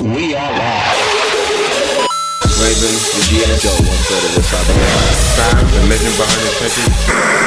We are live. Raven, the GS. Joe, one third of what's up Sam, the legend behind the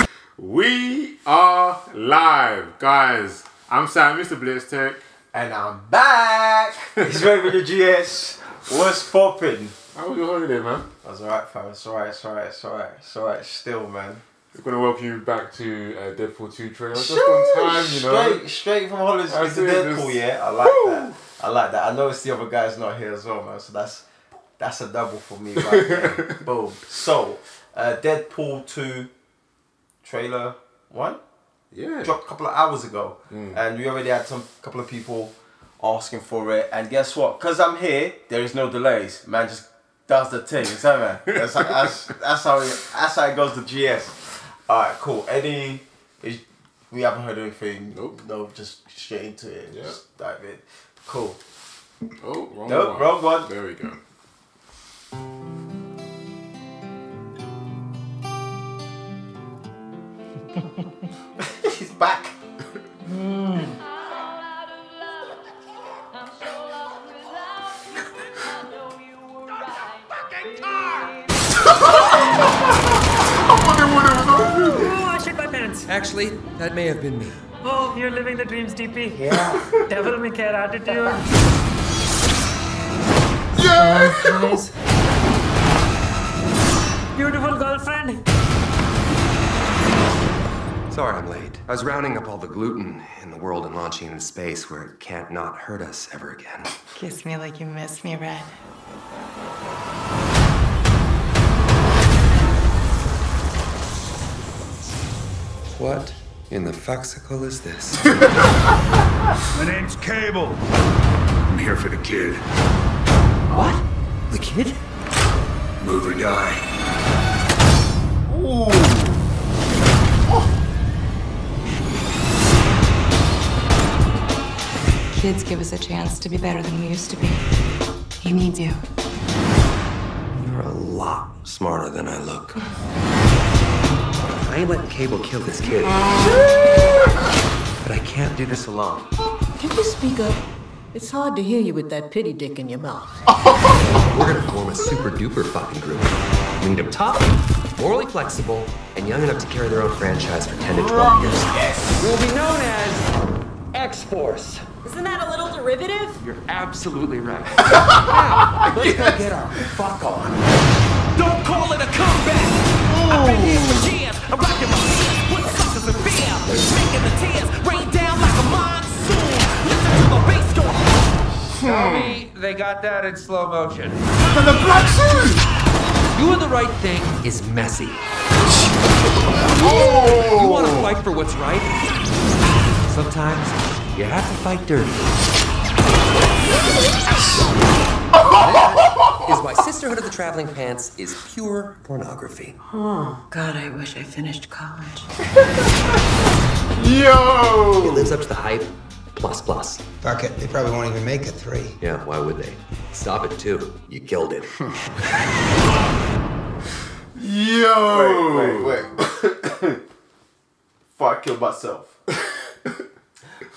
tech. We are live, guys. I'm Sam, Mr. Blitz Tech. And I'm back! It's Raven the GS. What's popping? How was your holiday, man? That's alright, fam. It's alright, it's alright, it's alright, it's alright still, man. We're gonna welcome you back to uh, Deadpool 2 trailer. Just on time, you know. Straight, straight from holidays That's into it, Deadpool, just- yeah? I like that. I like that. I noticed the other guy's not here as well, man. So that's that's a double for me right there. Boom. So, uh, Deadpool 2 trailer 1? Yeah. dropped a couple of hours ago, Mm. and we already had some couple of people asking for it. And guess what? Because I'm here, there is no delays. Man just does the thing, so man. That's, that's, that's how it, that's how it goes to GS. All right, cool. Any? Is, we haven't heard anything. Nope. No, just straight into it. Yeah. Just dive in. Cool. Oh, wrong Nope, one. wrong one. There we go. He's back. Oh, I shit my pants. Actually, that may have been me. Oh, you're living the dreams, DP. Yeah. Devil may care attitude. Yeah! Nice. Beautiful girlfriend. Sorry I'm late. I was rounding up all the gluten in the world and launching into space where it can't not hurt us ever again. Kiss me like you miss me, Red. What in the fuxicle is this? My name's Cable. I'm here for the kid. what? The kid? Move or die. Kids give us a chance to be better than we used to be. He needs you. You're a lot smarter than I look. I ain't letting Cable kill this kid. But I can't do this alone. Can you speak up? It's hard to hear you with that pity dick in your mouth. We're gonna form a super duper fucking group. We need them tough, morally flexible, and young enough to carry their own franchise for 10 to 12 years. Yes. We'll be known as X Force. Isn't that a little derivative? You're absolutely right. now, let's go get our fuck on. Don't call it a comeback. Tell me hmm. they got that in slow motion. And the black suit! Doing the right thing is messy. Oh! You want to fight for what's right? Sometimes you have to fight dirty. That is why Sisterhood of the Traveling Pants is pure pornography. Oh, God, I wish I finished college. Yo! It Yo! lives up to the hype, plus plus. Fuck it, they probably won't even make it three. Yeah, why would they? Stop it too. You killed it. Yo! Wait, wait, wait. Before I kill myself.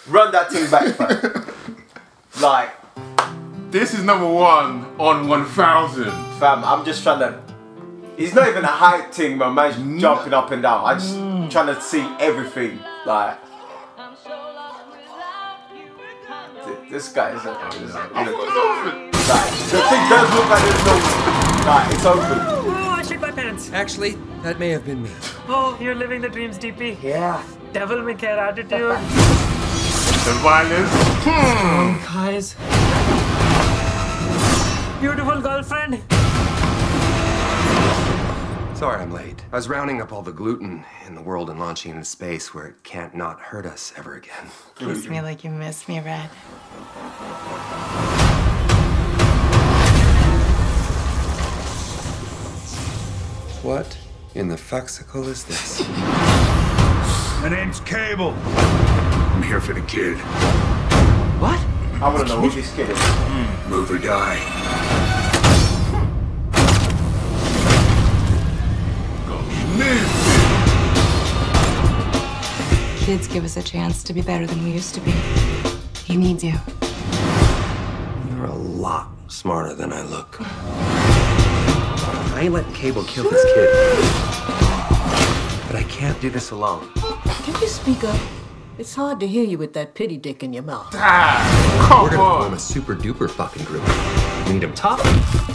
Run that thing back, fam. Like, This is number one on 1000. Fam, I'm just trying to. It's not even a height thing, man. Man's jumping up and down. I'm just mm. trying to see everything. Like, this guy is a. Is a, I thought it open. like, the thing does look like there's no. Like, it's open. Oh, I shit my pants. Actually, that may have been me. Oh, you're living the dreams, DP. Yeah. Devil may care attitude. The violence. Hmm. Guys. Beautiful girlfriend. Sorry I'm late. I was rounding up all the gluten in the world and launching into space where it can't not hurt us ever again. Kiss me like you miss me, Red. What in the fuxicle is this? My name's Cable. I'm here for the kid. What? I want to know who this kid is. Move or die. Kids give us a chance to be better than we used to be. He needs you. You're a lot smarter than I look. I ain't letting Cable kill this kid. But I can't do this alone. Can you speak up? It's hard to hear you with that pity dick in your mouth. Ah, We're gonna form a super duper fucking group. We need them tough,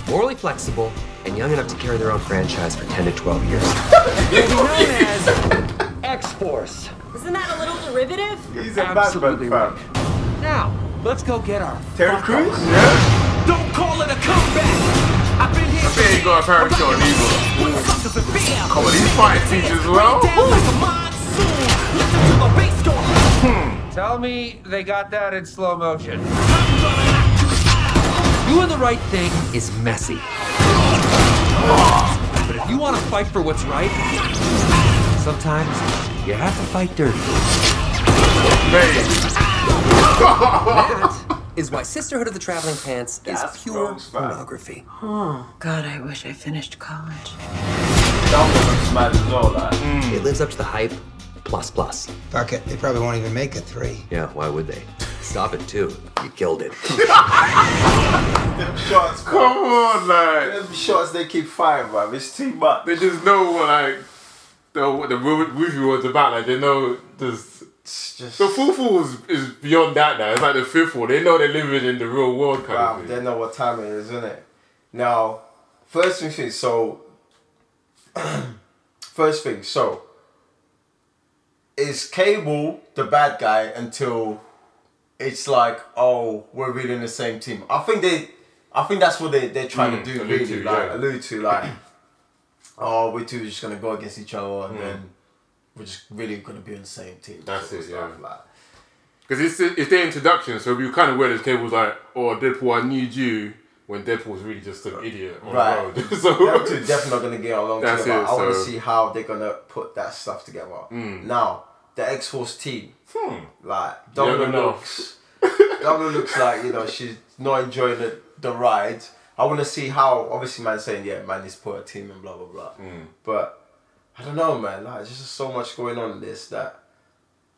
morally flexible, and young enough to carry their own franchise for 10 to 12 years. They'll be known as X-Force. Isn't that a little derivative? He's a Absolutely Batman right. Now, let's go get our Terry fuck Crews? Yeah. Don't call it a comeback. I've been here I think he got a parent show on Eagle. with suckers and fear. Come on, these fighting scenes as well. Down like a monsoon. Listen to the bass go. Hmm. Tell me they got that in slow motion. Doing the right thing is messy. But if you want to fight for what's right, sometimes you have to fight dirty. That is why Sisterhood of the Traveling Pants is That's pure pornography. Oh, God, I wish I finished college. That one looks mad as well, like. It lives up to the hype, plus plus. Fuck it, they probably won't even make a three. Yeah, why would they? Stop it too. You killed it. Them shots, Come on, like Them shots they keep firing, man. It's too much. they just know what like the what the movie movie was about. Like they know there's It's just. the fourth wall is, is beyond that now. It's like the fifth wall. They know they're living in the real world kind Wow, of they know what time it is, isn't it? Now, first thing is so. first thing, so. Is Cable the bad guy until it's like, oh, we're really in the same team? I think they, I think that's what they they're trying Mm, to do, allude really, to, like yeah. allude to, like, oh, we're two are just gonna go against each other, and Mm. then we're just really gonna be on the same team. That's it, yeah. Like, Because it's it's their introduction, so we kind of weird as Cable's like, oh Deadpool, I need you. When Deadpool's really just an idiot on Right. the road. so two definitely not gonna get along That's together. it, I want to see how they're gonna put that stuff together. Mm. Now, the X Force team, Hmm. like enough. looks, Domino looks like you know she's not enjoying the, the ride. I want to see how. Obviously, man saying yeah, man, put a team and blah blah blah. Mm. But I don't know, man. Like, there's just so much going on in this that,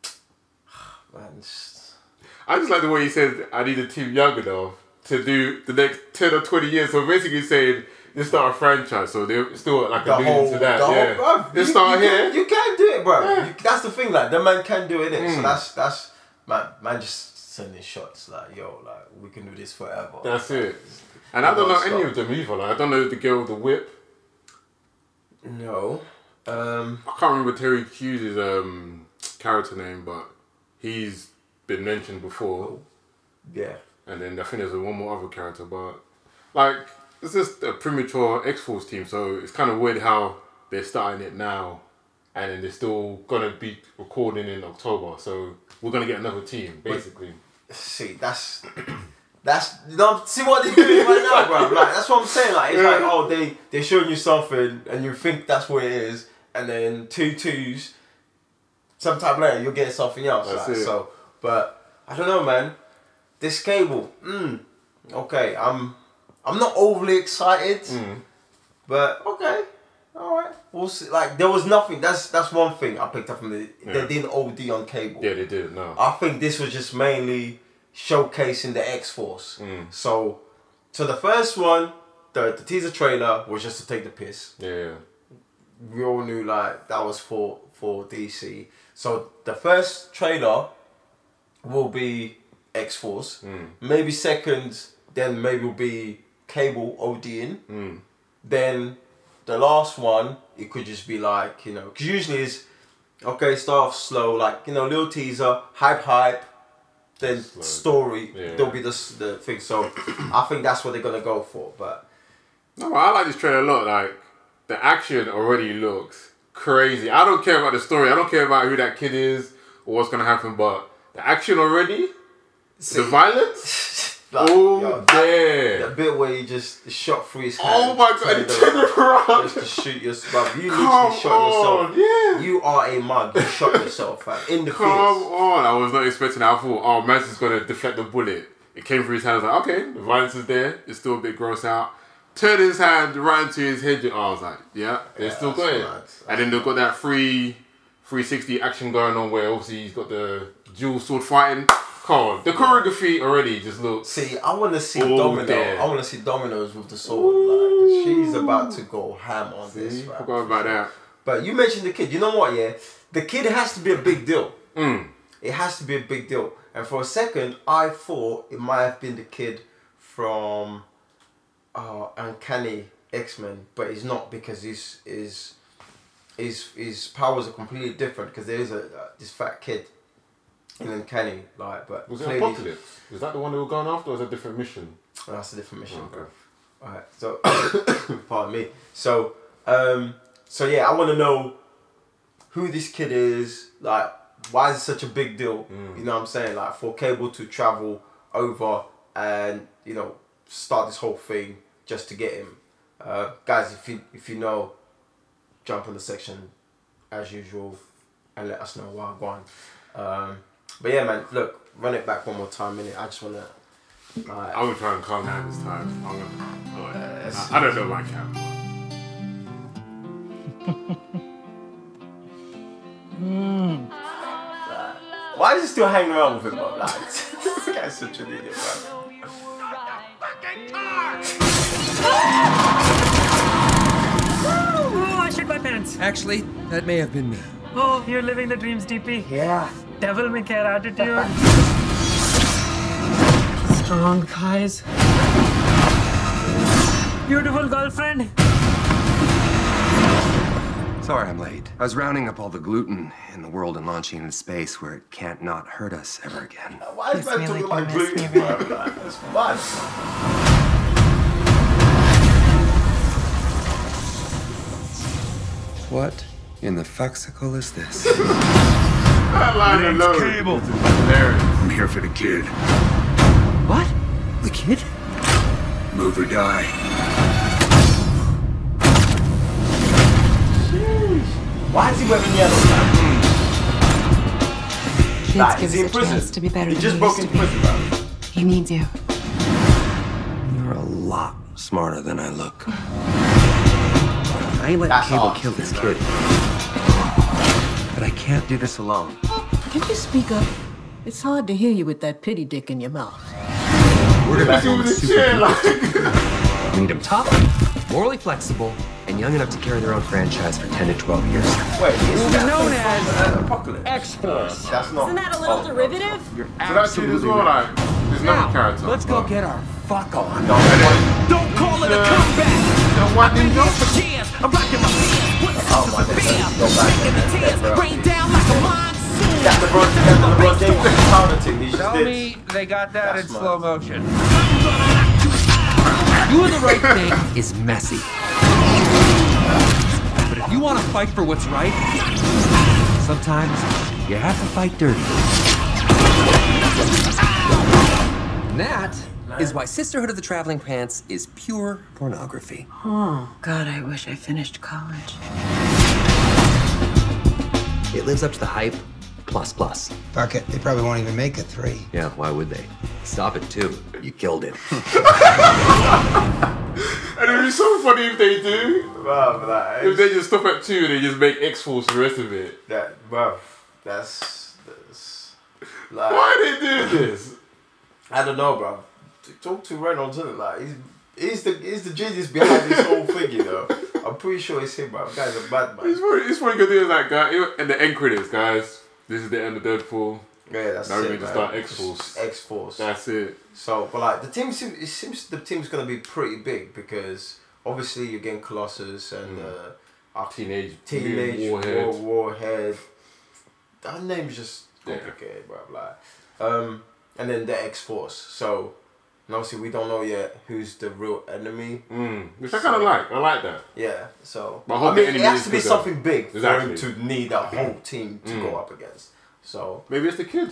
man. It's, I just like the way he said, I need a team young enough to do the next 10 or 20 years. So basically saying, this start a franchise. So they're still like the alluding whole, to that. the yeah. whole, bruv, Let's you, start here. Can, you can do it, bro. You, that's the thing. Like the man can do it. innit? So Mm. that's that's man. Man just sending shots like yo, like we can do this forever. That's it. And I don't know Non-stop. any of them either. Like, I don't know the girl with the whip. No. Um. I can't remember Terry Crews' um, character name, but he's been mentioned before. Yeah. And then I think there's one more other character, but like it's is a premature X Force team, so it's kind of weird how they're starting it now, and then they're still gonna be recording in October. So we're gonna get another team, basically. See, that's that's you know see what they're doing right now, bro. Like that's what I'm saying. Like it's like oh they they're showing you something and you think that's what it is, and then two twos. Sometime later you'll get something else. Like. So, but I don't know, man. This cable, mm, okay. I'm I'm not overly excited, Mm. but okay. All right, we'll see. Like there was nothing. That's that's one thing I picked up from the. Yeah. They didn't OD on cable. Yeah, they did. No. I think this was just mainly showcasing the X Force. Mm. So, so the first one, the, the teaser trailer was just to take the piss. Yeah. We all knew like that was for for DC. So the first trailer will be X Force. Mm. Maybe second, then maybe will be Cable ODing. Mm. Then the last one, it could just be like you know, because usually it's okay, start off slow, like you know, little teaser, hype, hype, then story. Yeah. There'll be the the thing. So I think that's what they're gonna go for. But No, I like this trailer a lot. Like the action already looks crazy. I don't care about the story. I don't care about who that kid is or what's gonna happen. But the action already, the violence. like, oh yo, damn! the bit where you just shot through his oh hand. Oh my God, he turned around Just to shoot yourself. You literally Come shot yourself. on, yeah. You are a mug. You shot yourself fam, in the Come face. on! I was not expecting that. I thought, oh, just gonna deflect the bullet. It came through his hand. I was like, okay, the violence is there. It's still a bit gross out. Turned his hand right into his head. I was like, yeah, they're Yeah, still going. mad. And then they've got that free 360 action going on where obviously he's got the dual sword fighting. Come on, the choreography already just looks. See, I want to see Domino. I want to see Dominoes with the sword. Like, she's about to go ham on this. See, Right? forgot about that. But you mentioned the kid. You know what? Yeah, the kid has to be a big deal. Mm. It has to be a big deal. And for a second, I thought it might have been the kid from uh, Uncanny X Men, but he's not because his his his his powers are completely different. Because there is a uh, this fat kid in Uncanny, like, but Was it Apocalypse? Is that the one they were going after, or was it a different mission? Oh, that's a different mission, Okay. bro. Alright, so pardon me. So um so yeah, I wanna know who this kid is, like why is it such a big deal? You know what I'm saying? Like for Cable to travel over and, you know, start this whole thing just to get him. Uh guys if you if you know, jump on the section as usual and let us know while going. Um but yeah man, look, run it back one more time minute. I just wanna like, I'm gonna try and calm down this time. I'm gonna. Oh, yeah. I, I don't know my camera. Why is he still hanging around with him, bro? Like, this guy's such an idiot, bro. Oh, I shit my pants. Actually, that may have been me. Oh, you're living the dreams, DP. Yeah. Devil may care attitude. Strong thighs. Beautiful girlfriend. Sorry I'm late. I was rounding up all the gluten in the world and launching it into space where it can't not hurt us ever again. Why is man talking about gluten, bro? Like, That's mad. What in the fuxicle is this? That line Name's alone is hilarious. I'm here for the kid. What? The kid? Move or die. Why is he wearing yellow? Kids Like, give in us a prison? chance to be better He than just broke used into to be. prison, bro. He needs you. You're a lot smarter than I look. I ain't letting That's Cable awesome. kill this kid. But I can't do this alone. Can you speak up? It's hard to hear you with that pity dick in your mouth. We're Look at him with the chair, like. We need them tough, morally flexible, and young enough to carry their own franchise for 10 to 12 years. Wait, Will is be that known as uh, Apocalypse? X-Force. That's not. Isn't that a little oh, derivative? You're So that's it as absolutely well, right. Like, there's another character. Let's go but- get our fuck on. No, no, Don't call it a comeback. Don't I've been ninja? here for years. I'm rocking my fist with Oh, sisters my of goodness. fear. Go back Making the there, tears rain down like a monsoon. That's LeBron, that's the LeBron James powder thing. He Tell me they got that That's in smart. slow motion. Doing the right thing is messy. But if you want to fight for what's right, sometimes you have to fight dirty. And that is why Sisterhood of the Traveling Pants is pure pornography. Oh, God, I wish I finished college. It lives up to the hype, plus plus. Fuck it, they probably won't even make a three. Yeah, why would they? Stop it too. You killed it. And it'd be so funny if they do. Bro, but like, If they just stop at two, they just make X Force the rest of it. that, bro, that's, that's like, Why they do this? I don't know, bro. Talk to Reynolds, isn't it? Like, he's, he's the he's the genius behind this whole thing, you know. I'm pretty sure it's him, bro. Guy's a bad man. It's probably, it's probably gonna do like guy and the end credits, guys. This is the end of Deadpool. Yeah, that's it. Now we're going to start X-Force. X-Force. That's it. So, but like the team, seems, it seems the team's gonna be pretty big because obviously you're getting Colossus and uh, our Teenage teenage Warhead. Warhead. Warhead. That name's just complicated, bro. Like, um, and then the X Force. So, and obviously we don't know yet who's the real enemy. Mm, which I kind of like. I like that. Yeah. So, But I I, mean, it has to be though. something big Exactly. for him to need a whole team to Mm. go up against. So Maybe it's the kid.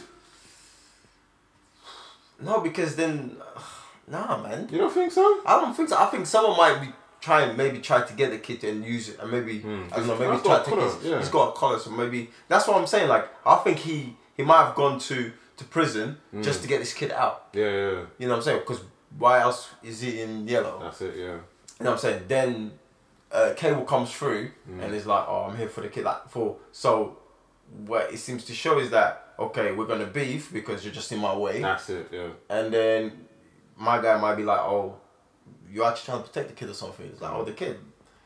no, because then, nah, man. You don't think so? I don't think so. I think someone might be trying, maybe try to get the kid and use it, and maybe I don't know, maybe try to a take collar, his, yeah. he's got a collar, so maybe that's what I'm saying. Like I think he he might have gone to to prison Mm. just to get this kid out. Yeah, yeah. You know what I'm saying? Because why else is he in yellow? That's it. Yeah. You know what I'm saying? Then uh, Cable comes through Mm. and is like, "Oh, I'm here for the kid." Like for so what it seems to show is that okay, we're gonna beef because you're just in my way, That's it. Yeah. and then my guy might be like, oh, you're actually trying to protect the kid or something. It's like, oh, the kid.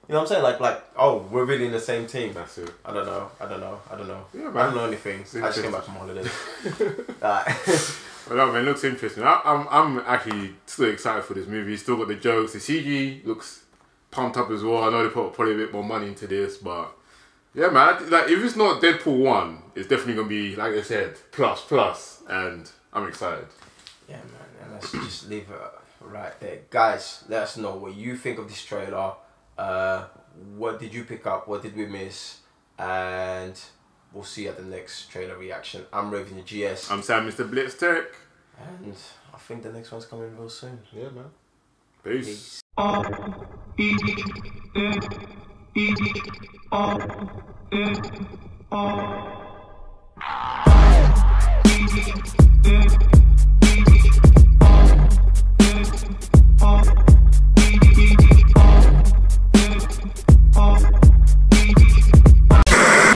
You know what I'm saying? Like, like, oh, we're really in the same team. That's it. I don't know. I don't know. I don't know. Yeah, I don't know anything. I just came back from holiday. Like, Well, no, man, it looks interesting. I, I'm, I'm actually still excited for this movie. Still got the jokes. The CG looks pumped up as well. I know they put probably a bit more money into this, but yeah, man. Like, if it's not Deadpool one, it's definitely gonna be like I said, plus plus, and I'm excited. Yeah, man, and let's just leave it right there. Guys, let us know what you think of this trailer uh, what did you pick up? What did we miss? And we'll see you at the next trailer reaction. I'm Raven the GS. I'm Sam, Mr. Blitz Tech. And I think the next one's coming real soon. Yeah, man. Peace. Peace.